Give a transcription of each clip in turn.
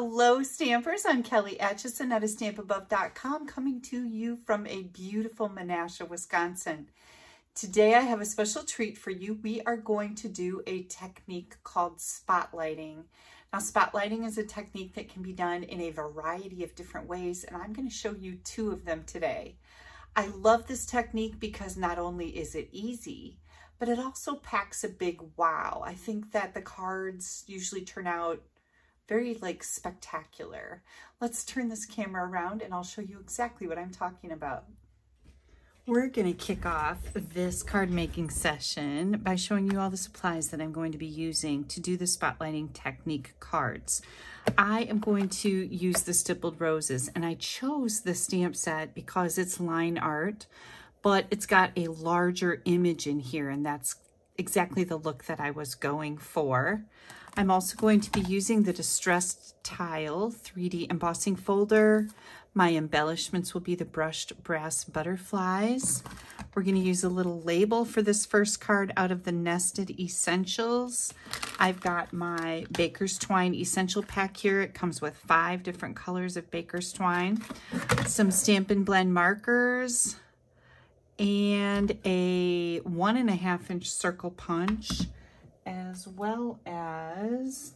Hello Stampers, I'm Kelly Acheson at AstampAbove.com coming to you from a beautiful Menasha, Wisconsin. Today I have a special treat for you. We are going to do a technique called spotlighting. Now spotlighting is a technique that can be done in a variety of different ways and I'm going to show you two of them today. I love this technique because not only is it easy, but it also packs a big wow. I think that the cards usually turn out very like spectacular. Let's turn this camera around and I'll show you exactly what I'm talking about. We're going to kick off this card making session by showing you all the supplies that I'm going to be using to do the spotlighting technique cards. I am going to use the stippled roses and I chose the stamp set because it's line art, but it's got a larger image in here and that's exactly the look that I was going for. I'm also going to be using the Distressed Tile 3D embossing folder. My embellishments will be the brushed brass butterflies. We're going to use a little label for this first card out of the Nested Essentials. I've got my Baker's Twine Essential Pack here. It comes with five different colors of Baker's Twine. Some Stampin' Blend markers and a one and a half inch circle punch as well as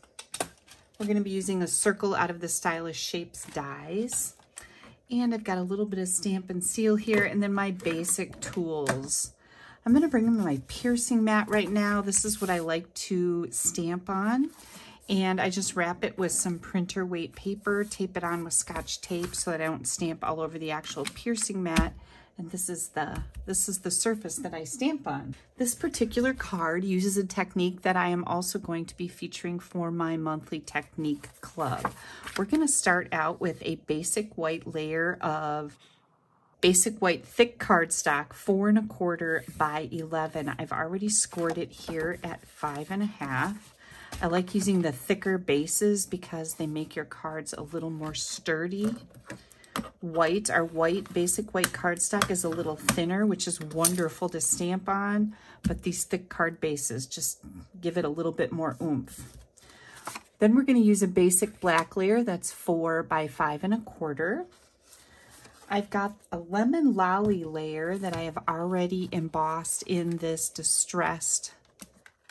we're going to be using a circle out of the Stylish Shapes dies. And I've got a little bit of Stampin' Seal here and then my basic tools. I'm going to bring in my piercing mat right now. This is what I like to stamp on. And I just wrap it with some printer weight paper, tape it on with scotch tape so that I don't stamp all over the actual piercing mat and this is the this is the surface that I stamp on. This particular card uses a technique that I am also going to be featuring for my monthly technique club. We're going to start out with a basic white layer of basic white thick cardstock, four and a quarter by 11. I've already scored it here at five and a half. I like using the thicker bases because they make your cards a little more sturdy white. Our white, basic white cardstock is a little thinner, which is wonderful to stamp on, but these thick card bases just give it a little bit more oomph. Then we're going to use a basic black layer that's four by five and a quarter. I've got a lemon lolly layer that I have already embossed in this distressed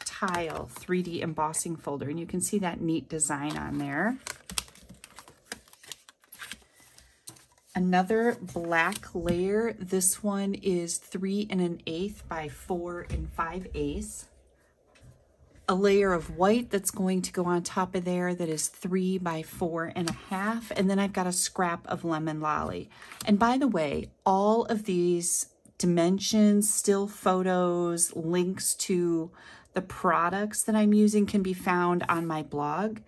tile 3D embossing folder, and you can see that neat design on there. Another black layer. This one is three and an eighth by four and five eighths. A layer of white that's going to go on top of there that is three by four and a half. And then I've got a scrap of lemon lolly. And by the way, all of these dimensions, still photos, links to the products that I'm using can be found on my blog,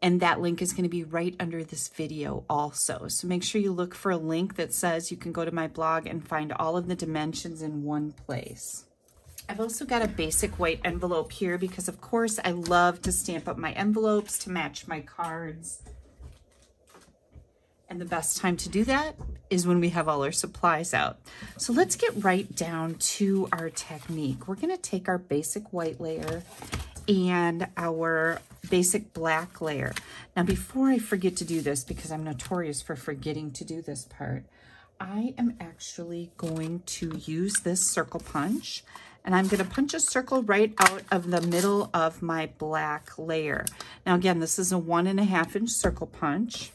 and that link is going to be right under this video also. So make sure you look for a link that says you can go to my blog and find all of the dimensions in one place. I've also got a basic white envelope here because of course I love to stamp up my envelopes to match my cards. And the best time to do that is when we have all our supplies out. So let's get right down to our technique. We're gonna take our basic white layer and our basic black layer. Now, before I forget to do this, because I'm notorious for forgetting to do this part, I am actually going to use this circle punch and I'm gonna punch a circle right out of the middle of my black layer. Now again, this is a one and a half inch circle punch.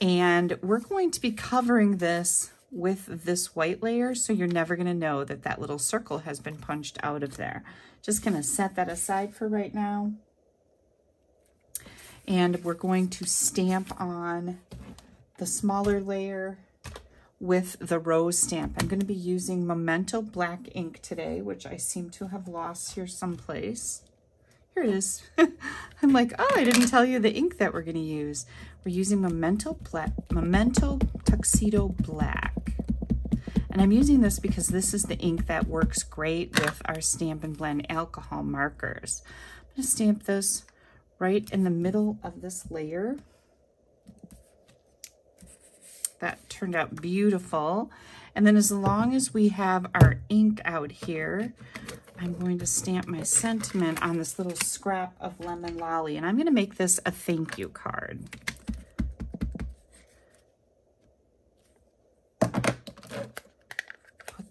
And we're going to be covering this with this white layer, so you're never gonna know that that little circle has been punched out of there. Just gonna set that aside for right now. And we're going to stamp on the smaller layer with the rose stamp. I'm gonna be using Memento Black ink today, which I seem to have lost here someplace. Here it is. I'm like, oh, I didn't tell you the ink that we're gonna use. We're using Memento, Memento Tuxedo Black. And I'm using this because this is the ink that works great with our Stampin' Blend alcohol markers. I'm gonna stamp this right in the middle of this layer. That turned out beautiful. And then as long as we have our ink out here, I'm going to stamp my sentiment on this little scrap of lemon lolly. And I'm going to make this a thank you card.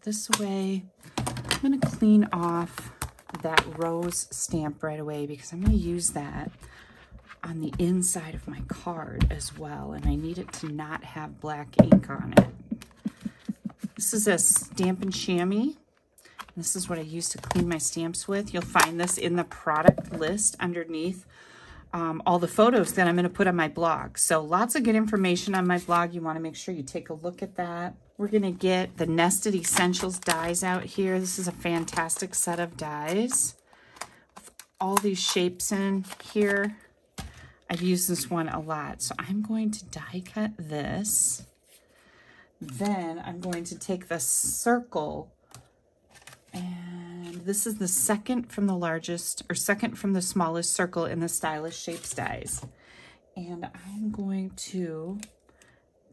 This away. I'm going to clean off that rose stamp right away because I'm going to use that on the inside of my card as well. And I need it to not have black ink on it. This is a Stampin' Chamois. This is what I use to clean my stamps with. You'll find this in the product list underneath um, all the photos that I'm going to put on my blog. So lots of good information on my blog. You want to make sure you take a look at that. We're going to get the Nested Essentials dies out here. This is a fantastic set of dies. With all these shapes in here. I've used this one a lot. So I'm going to die cut this. Then I'm going to take the circle and this is the second from the largest or second from the smallest circle in the Stylish Shapes dies. And I'm going to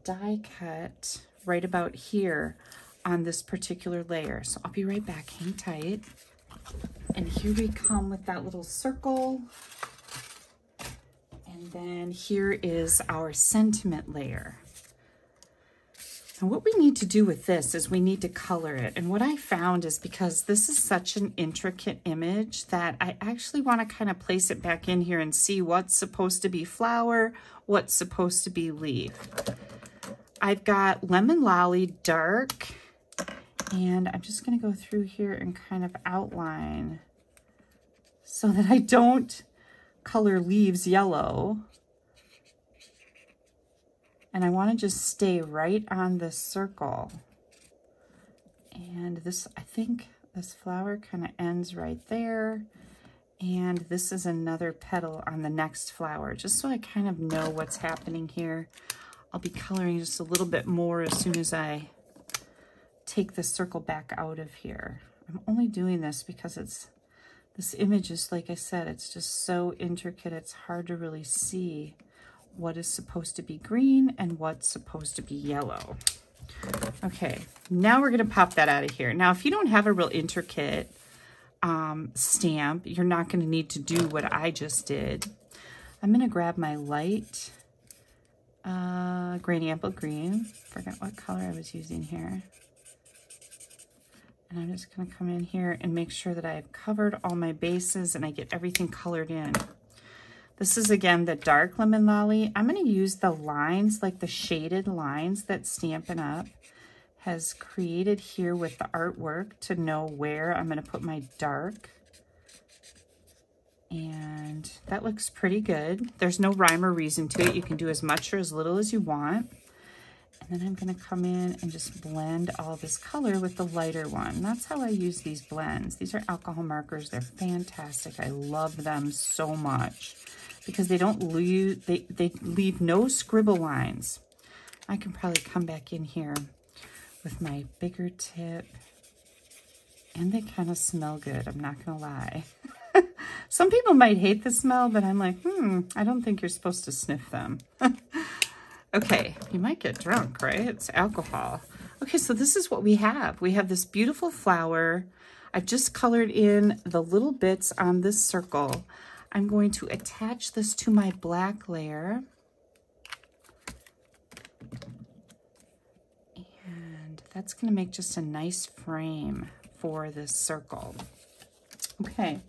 die cut right about here on this particular layer. So I'll be right back, hang tight. And here we come with that little circle. And then here is our sentiment layer. And what we need to do with this is we need to color it. And what I found is because this is such an intricate image that I actually want to kind of place it back in here and see what's supposed to be flower, what's supposed to be leaf. I've got Lemon Lolly Dark, and I'm just going to go through here and kind of outline so that I don't color leaves yellow. And I want to just stay right on this circle. And this, I think this flower kind of ends right there. And this is another petal on the next flower, just so I kind of know what's happening here. I'll be coloring just a little bit more as soon as I take the circle back out of here. I'm only doing this because it's, this image is, like I said, it's just so intricate, it's hard to really see what is supposed to be green and what's supposed to be yellow. Okay, now we're gonna pop that out of here. Now, if you don't have a real intricate um, stamp, you're not gonna need to do what I just did. I'm gonna grab my light uh, Granny Apple Green. Forgot what color I was using here. And I'm just gonna come in here and make sure that I've covered all my bases and I get everything colored in. This is, again, the dark lemon lolly. I'm going to use the lines, like the shaded lines that Stampin' Up! has created here with the artwork to know where I'm going to put my dark. And that looks pretty good. There's no rhyme or reason to it. You can do as much or as little as you want. And then I'm going to come in and just blend all this color with the lighter one. That's how I use these blends. These are alcohol markers. They're fantastic. I love them so much because they don't leave, they, they leave no scribble lines. I can probably come back in here with my bigger tip and they kind of smell good. I'm not going to lie. Some people might hate the smell, but I'm like, hmm, I don't think you're supposed to sniff them. okay, you might get drunk, right? It's alcohol. Okay, so this is what we have. We have this beautiful flower. I've just colored in the little bits on this circle. I'm going to attach this to my black layer. And that's going to make just a nice frame for this circle. Okay,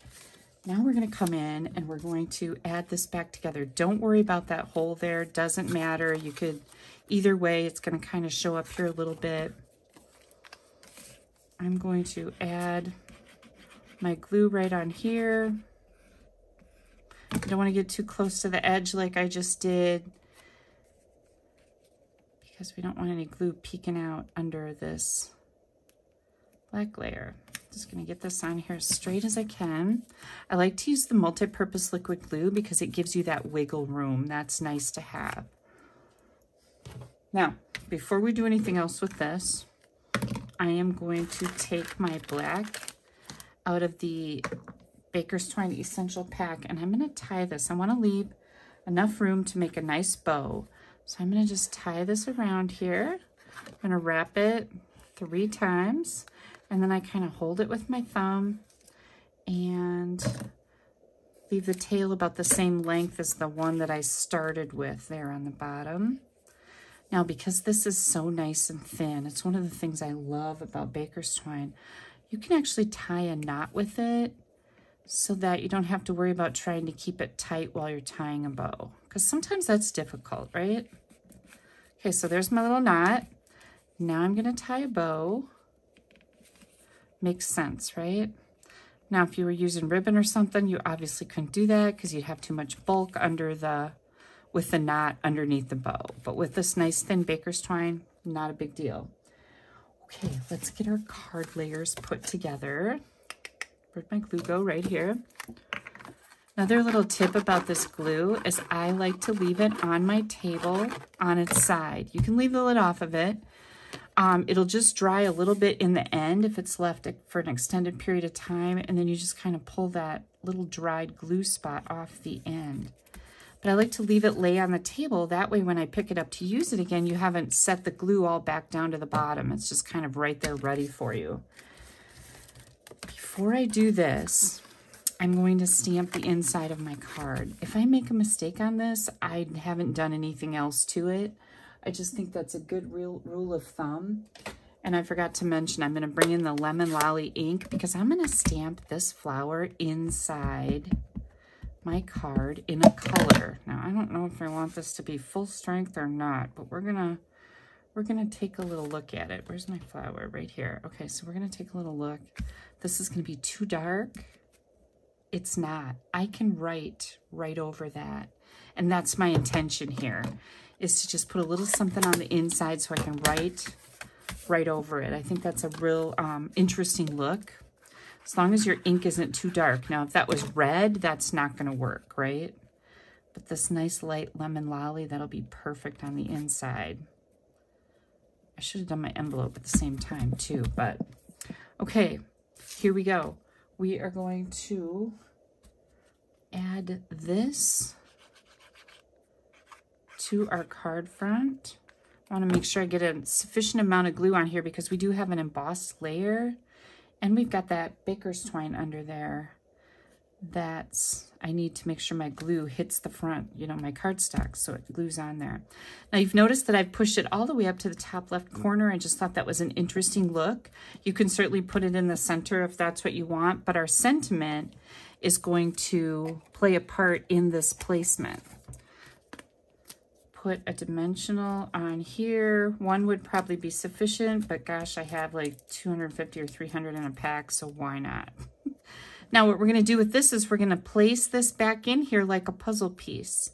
now we're going to come in and we're going to add this back together. Don't worry about that hole there. Doesn't matter. You could, either way, it's going to kind of show up here a little bit. I'm going to add my glue right on here. I don't want to get too close to the edge like I just did because we don't want any glue peeking out under this black layer. Just going to get this on here as straight as I can. I like to use the multi-purpose liquid glue because it gives you that wiggle room. That's nice to have. Now, before we do anything else with this, I am going to take my black out of the Baker's Twine Essential Pack, and I'm going to tie this. I want to leave enough room to make a nice bow. So I'm going to just tie this around here. I'm going to wrap it three times, and then I kind of hold it with my thumb and leave the tail about the same length as the one that I started with there on the bottom. Now, because this is so nice and thin, it's one of the things I love about baker's twine. You can actually tie a knot with it so that you don't have to worry about trying to keep it tight while you're tying a bow. Because sometimes that's difficult, right? Okay, so there's my little knot. Now I'm going to tie a bow. Makes sense, right? Now, if you were using ribbon or something, you obviously couldn't do that because you'd have too much bulk under the, with the knot underneath the bow. But with this nice thin baker's twine, not a big deal. Okay, let's get our card layers put together. My glue go? Right here. Another little tip about this glue is I like to leave it on my table on its side. You can leave the lid off of it. Um, it'll just dry a little bit in the end if it's left for an extended period of time, and then you just kind of pull that little dried glue spot off the end. But I like to leave it lay on the table. That way when I pick it up to use it again, you haven't set the glue all back down to the bottom. It's just kind of right there ready for you. Before I do this, I'm going to stamp the inside of my card. If I make a mistake on this, I haven't done anything else to it. I just think that's a good real rule of thumb. And I forgot to mention, I'm going to bring in the Lemon Lolly ink because I'm going to stamp this flower inside my card in a color. Now, I don't know if I want this to be full strength or not, but we're going to we're going to take a little look at it. Where's my flower? Right here. Okay, so we're going to take a little look. This is going to be too dark. It's not. I can write right over that. And that's my intention here is to just put a little something on the inside so I can write right over it. I think that's a real um, interesting look. As long as your ink isn't too dark. Now, if that was red, that's not going to work, right? But this nice light lemon lolly, that'll be perfect on the inside. I should have done my envelope at the same time too, but okay, here we go. We are going to add this to our card front. I want to make sure I get a sufficient amount of glue on here because we do have an embossed layer and we've got that baker's twine under there that's I need to make sure my glue hits the front, you know, my cardstock, so it glues on there. Now you've noticed that I've pushed it all the way up to the top left corner. I just thought that was an interesting look. You can certainly put it in the center if that's what you want, but our sentiment is going to play a part in this placement put a dimensional on here. One would probably be sufficient, but gosh, I have like 250 or 300 in a pack, so why not? now what we're gonna do with this is we're gonna place this back in here like a puzzle piece.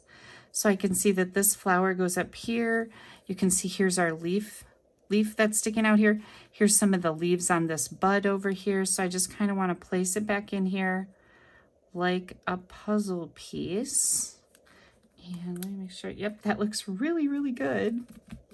So I can see that this flower goes up here. You can see here's our leaf, leaf that's sticking out here. Here's some of the leaves on this bud over here. So I just kind of want to place it back in here like a puzzle piece. And let me make sure, yep, that looks really, really good.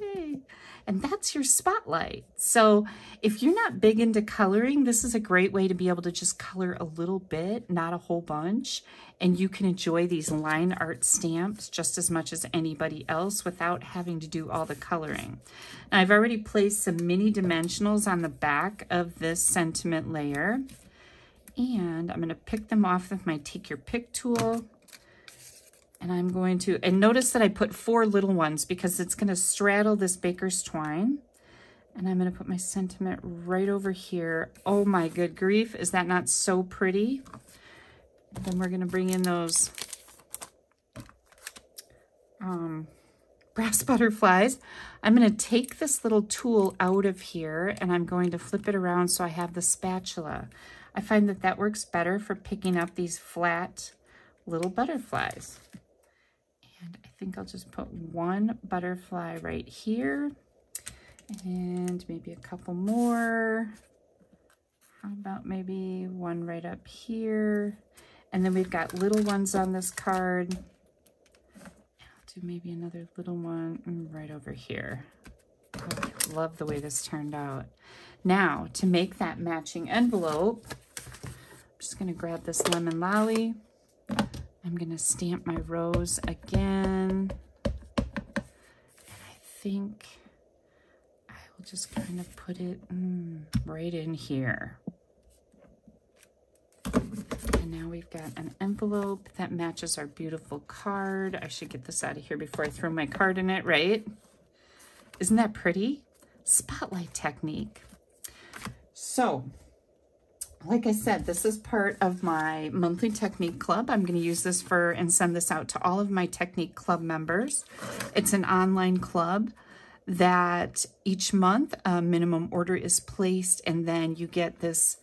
Yay. And that's your spotlight. So if you're not big into coloring, this is a great way to be able to just color a little bit, not a whole bunch. And you can enjoy these line art stamps just as much as anybody else without having to do all the coloring. Now I've already placed some mini dimensionals on the back of this sentiment layer. And I'm gonna pick them off with my Take Your Pick tool. And I'm going to, and notice that I put four little ones because it's going to straddle this baker's twine. And I'm going to put my sentiment right over here. Oh my good grief, is that not so pretty? Then we're going to bring in those um, brass butterflies. I'm going to take this little tool out of here and I'm going to flip it around so I have the spatula. I find that that works better for picking up these flat little butterflies. And I think I'll just put one butterfly right here and maybe a couple more. How about maybe one right up here? And then we've got little ones on this card. I'll do maybe another little one right over here. Oh, love the way this turned out. Now, to make that matching envelope, I'm just going to grab this lemon lolly. I'm going to stamp my rose again. And I think I will just kind of put it mm, right in here. And now we've got an envelope that matches our beautiful card. I should get this out of here before I throw my card in it, right? Isn't that pretty? Spotlight technique. So, like I said, this is part of my monthly technique club. I'm going to use this for and send this out to all of my technique club members. It's an online club that each month a minimum order is placed and then you get this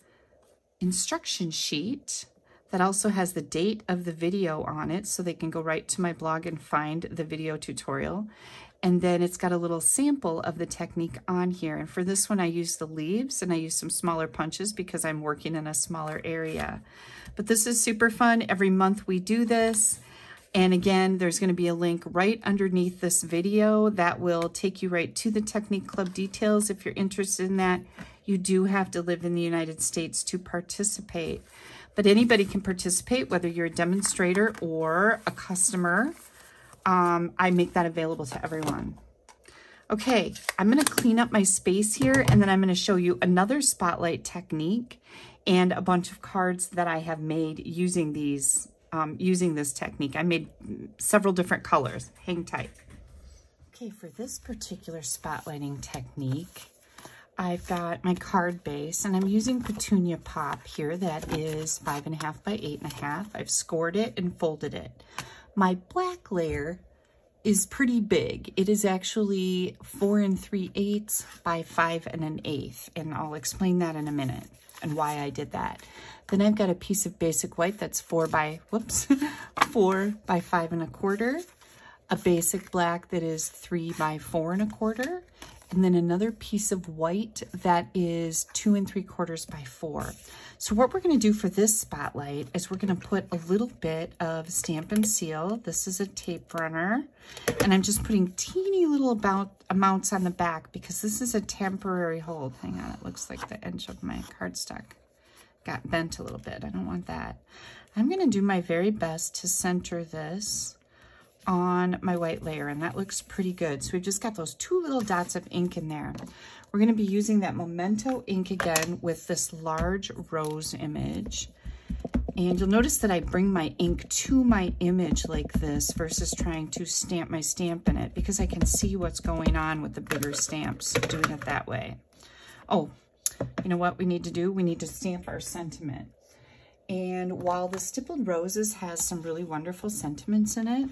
instruction sheet that also has the date of the video on it so they can go right to my blog and find the video tutorial. And then it's got a little sample of the technique on here. And for this one, I use the leaves and I use some smaller punches because I'm working in a smaller area. But this is super fun. Every month we do this. And again, there's going to be a link right underneath this video that will take you right to the Technique Club details. If you're interested in that, you do have to live in the United States to participate. But anybody can participate, whether you're a demonstrator or a customer um, I make that available to everyone. Okay, I'm going to clean up my space here and then I'm going to show you another spotlight technique and a bunch of cards that I have made using these, um, using this technique. I made several different colors. Hang tight. Okay, for this particular spotlighting technique, I've got my card base and I'm using Petunia Pop here that is five and a half by eight and a half. I've scored it and folded it. My black layer is pretty big. It is actually four and three eighths by five and an eighth. And I'll explain that in a minute and why I did that. Then I've got a piece of basic white that's four by, whoops, four by five and a quarter. A basic black that is three by four and a quarter and then another piece of white that is two and three quarters by four. So what we're gonna do for this spotlight is we're gonna put a little bit of Stampin' Seal. This is a tape runner, and I'm just putting teeny little about amounts on the back because this is a temporary hold. Hang on, it looks like the edge of my cardstock got bent a little bit. I don't want that. I'm gonna do my very best to center this on my white layer and that looks pretty good. So we've just got those two little dots of ink in there. We're gonna be using that Memento ink again with this large rose image. And you'll notice that I bring my ink to my image like this versus trying to stamp my stamp in it because I can see what's going on with the bigger stamps doing it that way. Oh, you know what we need to do? We need to stamp our sentiment. And while the Stippled Roses has some really wonderful sentiments in it,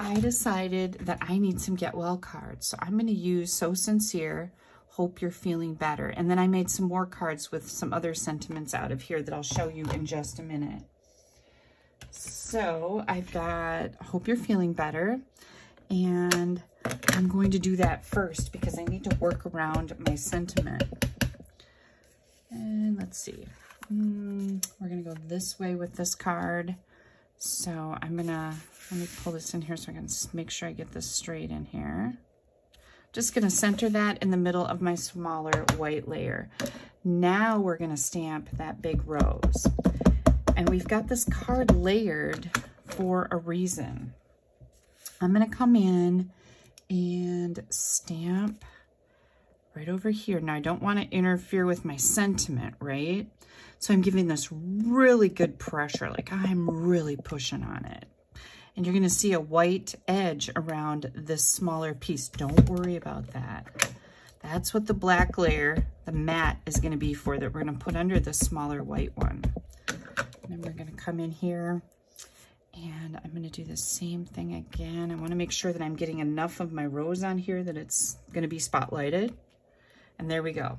I decided that I need some get well cards. So I'm going to use So Sincere, Hope You're Feeling Better. And then I made some more cards with some other sentiments out of here that I'll show you in just a minute. So I've got Hope You're Feeling Better. And I'm going to do that first because I need to work around my sentiment. And let's see. Mm, we're going to go this way with this card. So I'm gonna, let me pull this in here so I can make sure I get this straight in here. Just gonna center that in the middle of my smaller white layer. Now we're gonna stamp that big rose. And we've got this card layered for a reason. I'm gonna come in and stamp right over here. Now I don't wanna interfere with my sentiment, right? So I'm giving this really good pressure, like I'm really pushing on it. And you're gonna see a white edge around this smaller piece. Don't worry about that. That's what the black layer, the matte, is gonna be for that we're gonna put under the smaller white one. And then we're gonna come in here and I'm gonna do the same thing again. I wanna make sure that I'm getting enough of my rose on here that it's gonna be spotlighted. And there we go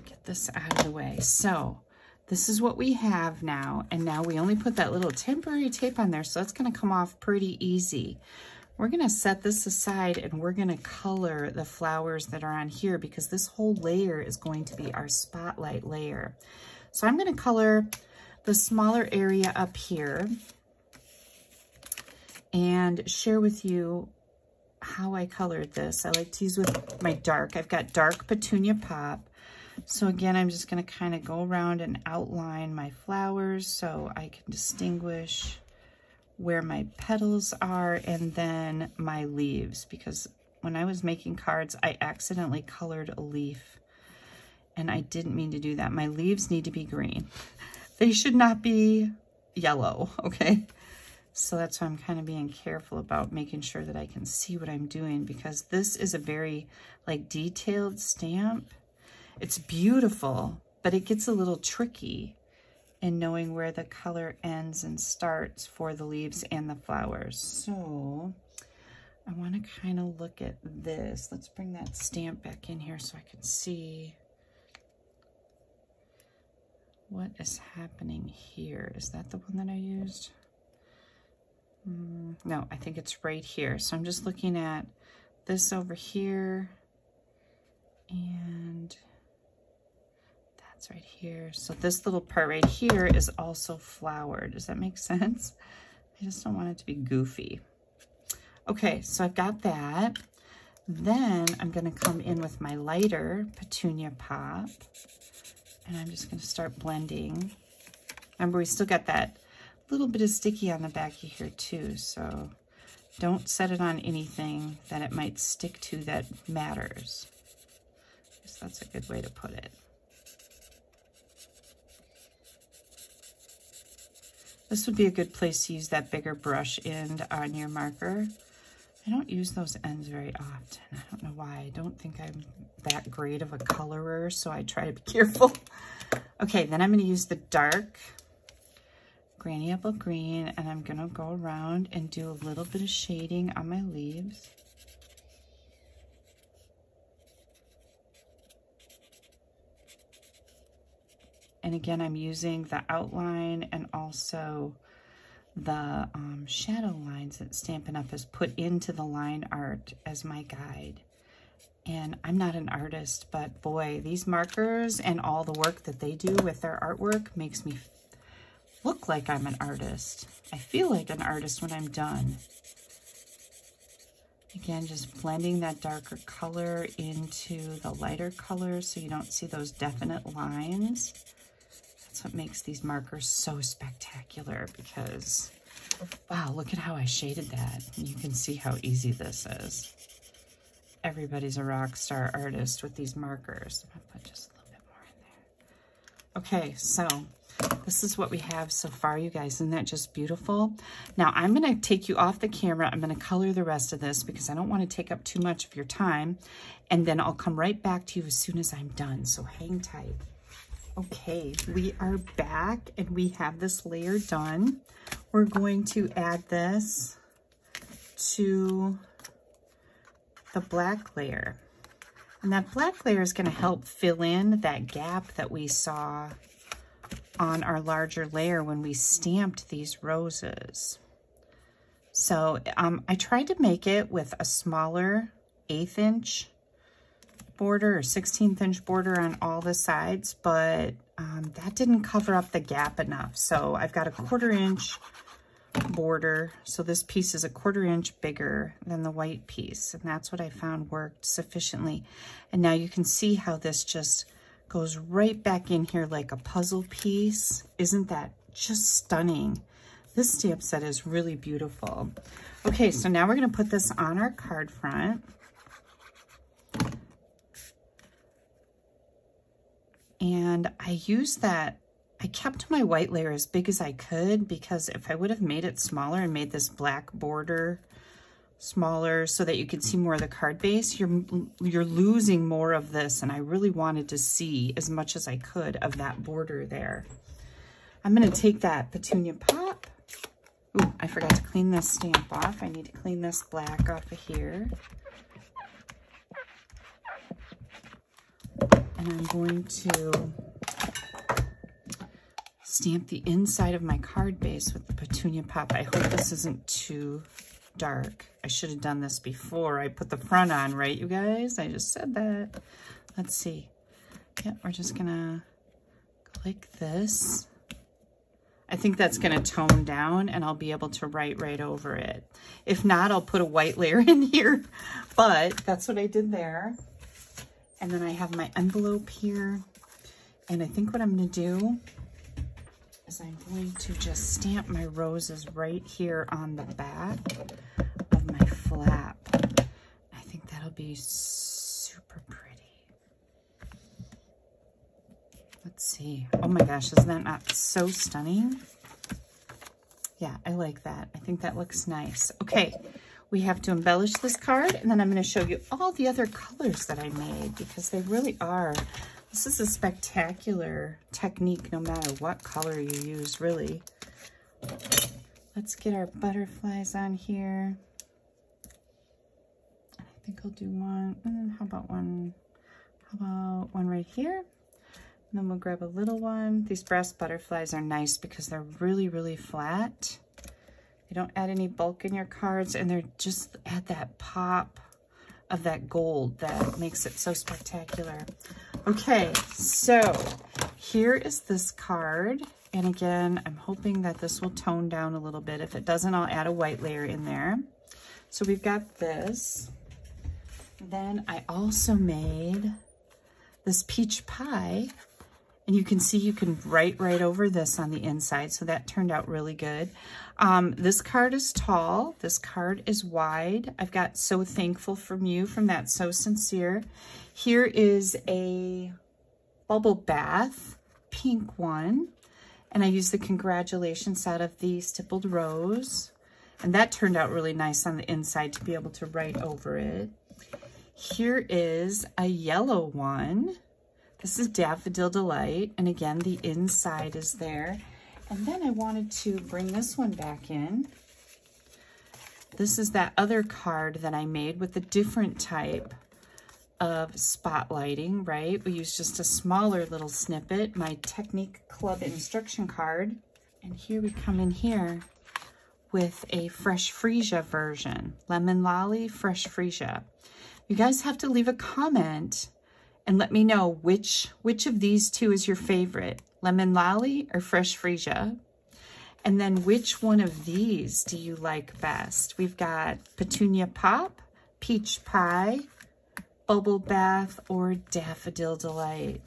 get this out of the way. So this is what we have now. And now we only put that little temporary tape on there. So that's going to come off pretty easy. We're going to set this aside and we're going to color the flowers that are on here because this whole layer is going to be our spotlight layer. So I'm going to color the smaller area up here and share with you how I colored this. I like to use with my dark. I've got dark Petunia Pop. So again, I'm just going to kind of go around and outline my flowers so I can distinguish where my petals are and then my leaves because when I was making cards, I accidentally colored a leaf and I didn't mean to do that. My leaves need to be green. They should not be yellow, okay? So that's why I'm kind of being careful about making sure that I can see what I'm doing because this is a very like detailed stamp. It's beautiful, but it gets a little tricky in knowing where the color ends and starts for the leaves and the flowers. So I want to kind of look at this. Let's bring that stamp back in here so I can see what is happening here. Is that the one that I used? Mm, no, I think it's right here. So I'm just looking at this over here and that's right here. So this little part right here is also flowered. Does that make sense? I just don't want it to be goofy. Okay, so I've got that. Then I'm gonna come in with my lighter Petunia Pop and I'm just gonna start blending. Remember, we still got that little bit of sticky on the back of here too, so don't set it on anything that it might stick to that matters. Guess that's a good way to put it. This would be a good place to use that bigger brush end on your marker. I don't use those ends very often. I don't know why. I don't think I'm that great of a colorer, so I try to be careful. Okay, then I'm going to use the dark Granny Apple Green, and I'm going to go around and do a little bit of shading on my leaves. And again, I'm using the outline and also the um, shadow lines that Stampin' Up! has put into the line art as my guide. And I'm not an artist, but boy, these markers and all the work that they do with their artwork makes me look like I'm an artist. I feel like an artist when I'm done. Again, just blending that darker color into the lighter color so you don't see those definite lines. That's what makes these markers so spectacular because, wow, look at how I shaded that. You can see how easy this is. Everybody's a rock star artist with these markers. I'm put just a little bit more in there. Okay, so this is what we have so far, you guys. Isn't that just beautiful? Now, I'm going to take you off the camera. I'm going to color the rest of this because I don't want to take up too much of your time. And then I'll come right back to you as soon as I'm done. So hang tight. Okay, we are back and we have this layer done. We're going to add this to the black layer. And that black layer is going to help fill in that gap that we saw on our larger layer when we stamped these roses. So um, I tried to make it with a smaller eighth inch border or 16th inch border on all the sides, but um, that didn't cover up the gap enough. So I've got a quarter inch border. So this piece is a quarter inch bigger than the white piece. And that's what I found worked sufficiently. And now you can see how this just goes right back in here like a puzzle piece. Isn't that just stunning? This stamp set is really beautiful. Okay, so now we're gonna put this on our card front. And I used that, I kept my white layer as big as I could because if I would have made it smaller and made this black border smaller so that you can see more of the card base, you're, you're losing more of this. And I really wanted to see as much as I could of that border there. I'm going to take that Petunia Pop. Ooh, I forgot to clean this stamp off. I need to clean this black off of here. And I'm going to stamp the inside of my card base with the Petunia Pop. I hope this isn't too dark. I should have done this before I put the front on, right, you guys? I just said that. Let's see. Yep, we're just gonna click this. I think that's gonna tone down and I'll be able to write right over it. If not, I'll put a white layer in here, but that's what I did there. And then I have my envelope here. And I think what I'm gonna do is I'm going to just stamp my roses right here on the back of my flap. I think that'll be super pretty. Let's see. Oh my gosh, isn't that not so stunning? Yeah, I like that. I think that looks nice. Okay, we have to embellish this card, and then I'm going to show you all the other colors that I made because they really are. This is a spectacular technique no matter what color you use, really. Let's get our butterflies on here. I think I'll do one. Mm, how about one? How about one right here? And then we'll grab a little one. These brass butterflies are nice because they're really, really flat. They don't add any bulk in your cards and they're just add that pop of that gold that makes it so spectacular. Okay, so here is this card. And again, I'm hoping that this will tone down a little bit. If it doesn't, I'll add a white layer in there. So we've got this. Then I also made this peach pie and you can see you can write right over this on the inside. So that turned out really good. Um, this card is tall. This card is wide. I've got So Thankful From You from that So Sincere. Here is a bubble bath, pink one. And I used the congratulations out of the stippled rose. And that turned out really nice on the inside to be able to write over it. Here is a yellow one this is Daffodil Delight, and again, the inside is there. And then I wanted to bring this one back in. This is that other card that I made with a different type of spotlighting, right? We use just a smaller little snippet, my Technique Club instruction card. And here we come in here with a Fresh Freesia version, Lemon Lolly Fresh Freesia. You guys have to leave a comment and let me know which, which of these two is your favorite, Lemon Lolly or Fresh Freesia. And then which one of these do you like best? We've got Petunia Pop, Peach Pie, Bubble Bath, or Daffodil Delight.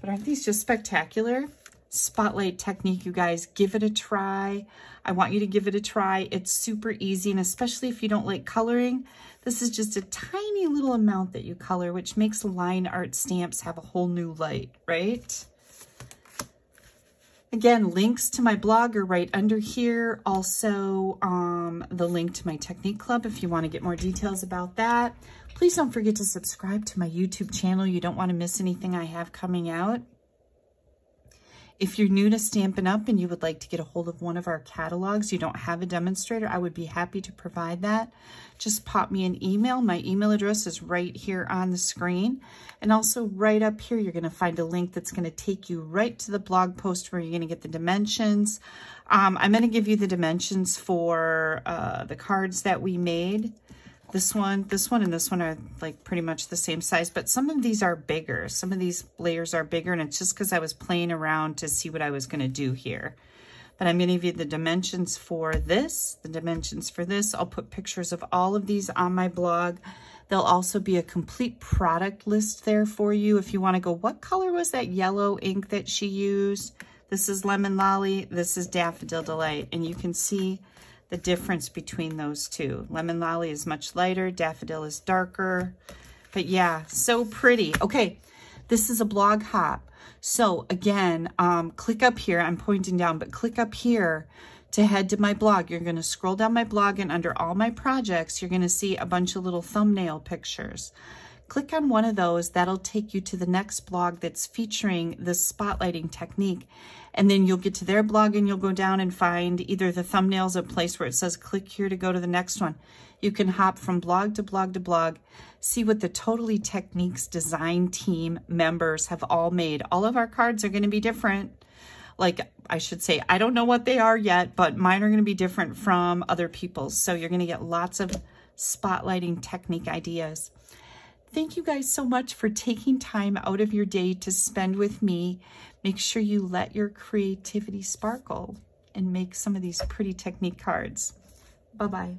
But aren't these just spectacular? Spotlight technique, you guys. Give it a try. I want you to give it a try. It's super easy, and especially if you don't like coloring, this is just a tiny little amount that you color, which makes line art stamps have a whole new light, right? Again, links to my blog are right under here. Also, um, the link to my Technique Club if you want to get more details about that. Please don't forget to subscribe to my YouTube channel. You don't want to miss anything I have coming out. If you're new to Stampin' Up! and you would like to get a hold of one of our catalogs, you don't have a demonstrator, I would be happy to provide that. Just pop me an email. My email address is right here on the screen. And also right up here, you're going to find a link that's going to take you right to the blog post where you're going to get the dimensions. Um, I'm going to give you the dimensions for uh, the cards that we made. This one, this one, and this one are like pretty much the same size, but some of these are bigger. Some of these layers are bigger, and it's just because I was playing around to see what I was going to do here. But I'm going to give you the dimensions for this, the dimensions for this. I'll put pictures of all of these on my blog. There'll also be a complete product list there for you. If you want to go, what color was that yellow ink that she used? This is Lemon Lolly. This is Daffodil Delight. And you can see the difference between those two. Lemon Lolly is much lighter, Daffodil is darker. But yeah, so pretty. Okay, this is a blog hop. So again, um, click up here. I'm pointing down, but click up here to head to my blog. You're going to scroll down my blog and under all my projects, you're going to see a bunch of little thumbnail pictures. Click on one of those. That'll take you to the next blog that's featuring this spotlighting technique. And then you'll get to their blog and you'll go down and find either the thumbnails, a place where it says click here to go to the next one. You can hop from blog to blog to blog, see what the Totally Techniques design team members have all made. All of our cards are going to be different. Like I should say, I don't know what they are yet, but mine are going to be different from other people's. So you're going to get lots of spotlighting technique ideas. Thank you guys so much for taking time out of your day to spend with me. Make sure you let your creativity sparkle and make some of these pretty technique cards. Bye-bye.